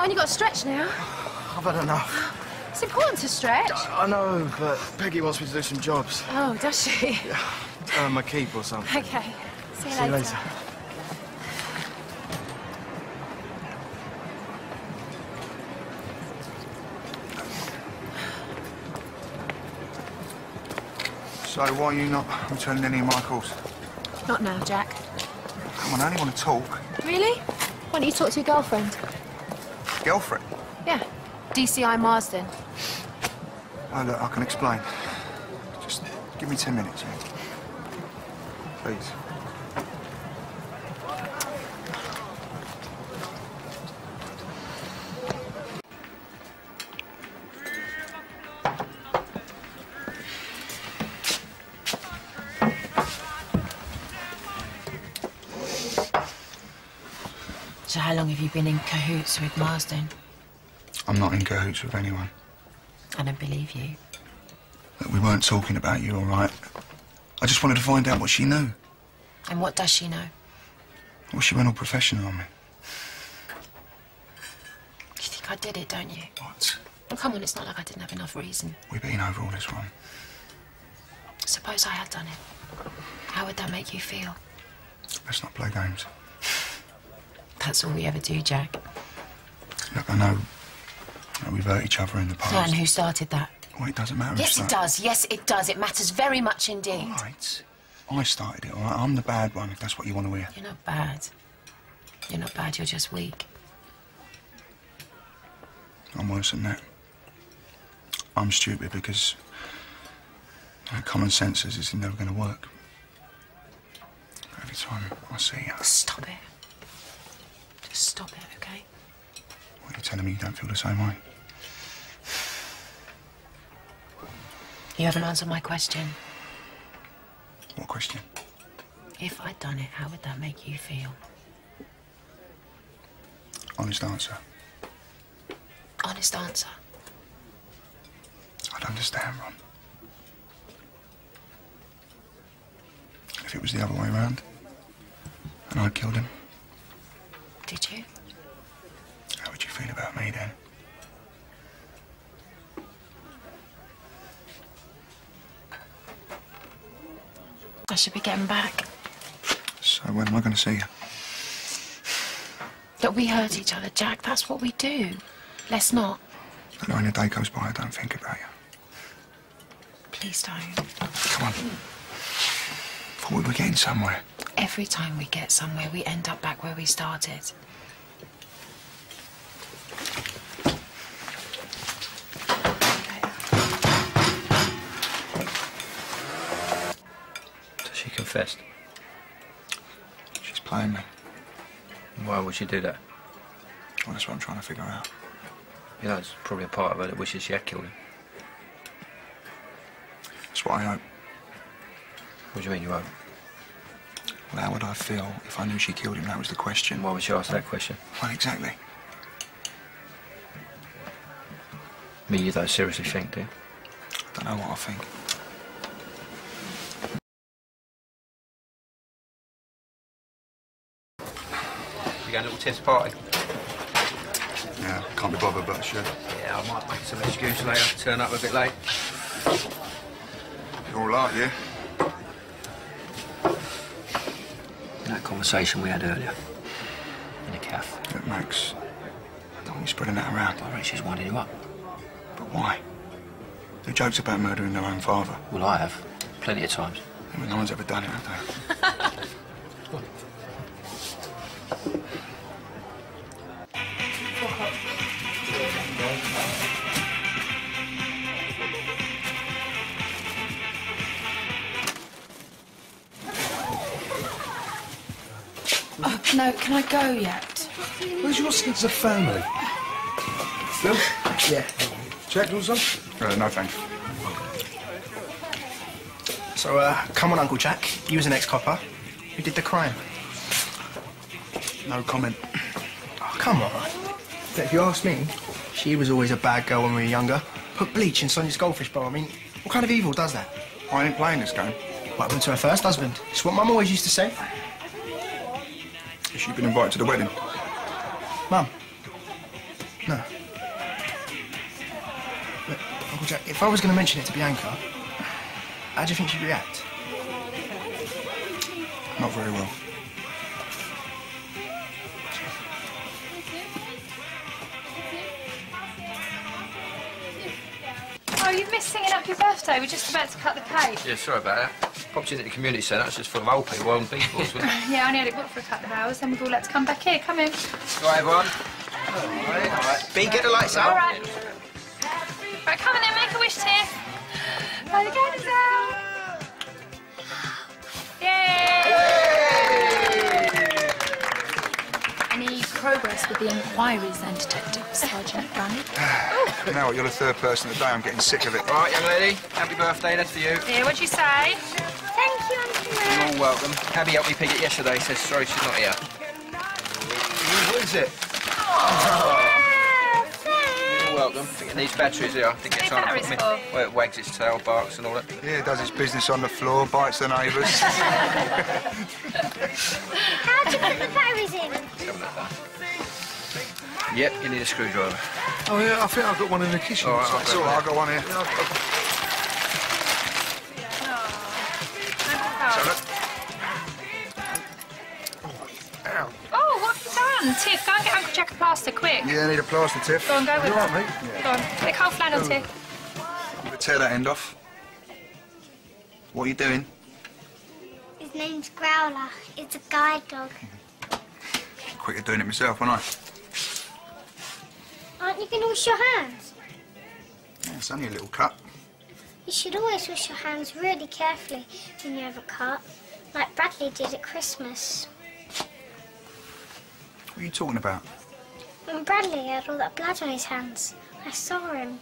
on, you got to stretch now. I've had enough. It's important to stretch. I know, but Peggy wants me to do some jobs. Oh, does she? Earn my keep or something. Okay. See you See you later. later. So why are you not returning any of my calls? Not now, Jack. Come on, I only want to talk. Really? Why don't you talk to your girlfriend? Girlfriend? Yeah. DCI Marsden. Oh, look, I can explain. Just give me ten minutes, yeah? Please. So how long have you been in cahoots with Marsden? I'm not in cahoots with anyone. I don't believe you. Look, we weren't talking about you, all right? I just wanted to find out what she knew. And what does she know? Well, she went all professional on me. You think I did it, don't you? What? Well, come on, it's not like I didn't have enough reason. We've been over all this wrong. Suppose I had done it. How would that make you feel? Let's not play games. That's all we ever do, Jack. Look, I know, we've hurt each other in the past. and who started that? Well, it doesn't matter. Yes, it does. Yes, it does. It matters very much indeed. All right. I started it, all right? I'm the bad one, if that's what you want to hear. You're not bad. You're not bad, you're just weak. I'm worse than that. I'm stupid because common sense says it's never going to work. Every time I see you, Stop it. Just stop it, okay? what you're telling me you don't feel the same way. You haven't answered my question. What question? If I'd done it, how would that make you feel? Honest answer. Honest answer. I'd understand, Ron. If it was the other way around, and I killed him, Did you? how would you feel about me then? I should be getting back. So when am I going to see you? That we hurt each other, Jack. That's what we do. Let's not. I know when a day goes by, I don't think about you. Please don't. Come on. Thought we were getting somewhere. Every time we get somewhere, we end up back where we started. So she confessed. She's playing me. Why would she do that? Well, that's what I'm trying to figure out. You know, it's probably a part of her that wishes she had killed him. That's what I hope. What do you mean you won't? Well, how would I feel if I knew she killed him? That was the question. Why would she ask that question? Well, exactly. I mean, you don't seriously think, do you? I don't know what I think. You going to a little test party? Yeah, can't be bothered, but I should. Yeah, I might make some excuse later. Turn up a bit late. You're all right, yeah? That conversation we had earlier in the cafe. Look, Max, I don't want you spreading that around. I reckon she's winding you up. But why? The jokes about murdering their own father. Well, I have. Plenty of times. I mean, no one's ever done it, have they? no, can I go yet? Where's your sense of family? Bill? Yeah. Jack or something? Uh, no, thanks. So, uh, come on, Uncle Jack. You was an ex-copper. Who did the crime? No comment. Oh, come on. Look, if you ask me, she was always a bad girl when we were younger. Put bleach in Sonia's goldfish bowl. I mean, what kind of evil does that? I ain't playing this game. What happened to her first husband? It's what Mum always used to say because she'd been invited to the wedding. Mum. No. Look, Uncle Jack, if I was going to mention it to Bianca, how do you think she'd react? Not very well. Oh, you've missed singing up your birthday. We're just about to cut the cake. Yeah, sorry about that. Popped into the community centre, it's just full of old people, old people. wasn't it? Yeah, I only had it booked for a couple of hours, then we've all had to come back here. Come in. right, everyone. All right, all right. B, get the lights out. right. Right, come on then, make a wish, Tiff. Blow the candles out. Yay! Any progress with the inquiries then, Detective Sergeant Gunny? Now what, you're the third person today, I'm getting sick of it. All right, young lady, happy birthday, that's for you. Here, what'd you say? Welcome. Abby helped me pick it yesterday, says sorry she's not here. What is it? Thanks. You're welcome. I think it needs batteries here. I think it's Need time to batteries put for? me. Where it wags its tail, barks and all that. Yeah, does his business on the floor, bites the neighbours. How do you put the batteries in? Have a look there. Yep, you need a screwdriver. Oh, yeah, I think I've got one in the kitchen. All right, it's all right, I've got one here. Oh, what have you done? Tiff, go and get Uncle Jack a plaster, quick. Yeah, I need a plaster, Tiff. Go on, go with You all right, that. mate? Go on, quick, whole flannel, Tiff. I'm gonna tear that end off. What are you doing? His name's Growler. It's a guide dog. Mm-hmm. Quick at doing it myself, aren't I? Aren't you going to wash your hands? Yeah, it's only a little cut. You should always wash your hands really carefully when you have a cut, like Bradley did at Christmas. What are you talking about? When Bradley had all that blood on his hands, I saw him.